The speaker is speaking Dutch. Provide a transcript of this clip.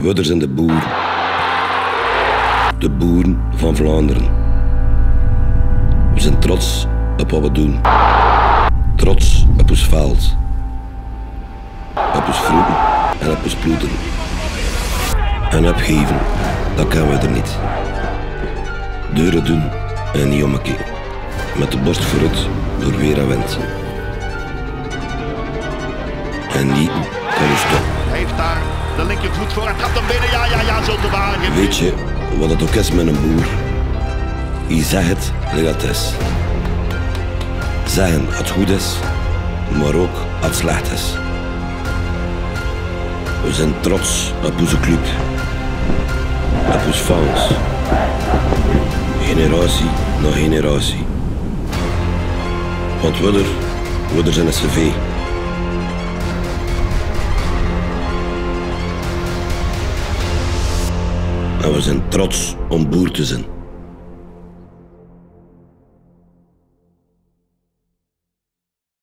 We zijn de boeren. De boeren van Vlaanderen. We zijn trots op wat we doen. Trots op ons veld. Op ons vroegen en op ons ploeteren. En opgeven, dat kan we er niet. Deuren doen en niet omkeren. Met de borst vooruit door weer en wind. En niet kan ons stoppen. Heeft daar de linkervoet voor. Hij trapt hem binnen. Ja, ja, ja, zult de wagen. Weet je wat het ook is met een boer? Je zegt het, is. Zeggen het goed is, maar ook het slecht is. We zijn trots op onze club. Op onze fans. Generatie na generatie. Want we er, we er zijn een cv. We zijn trots om boer te zijn.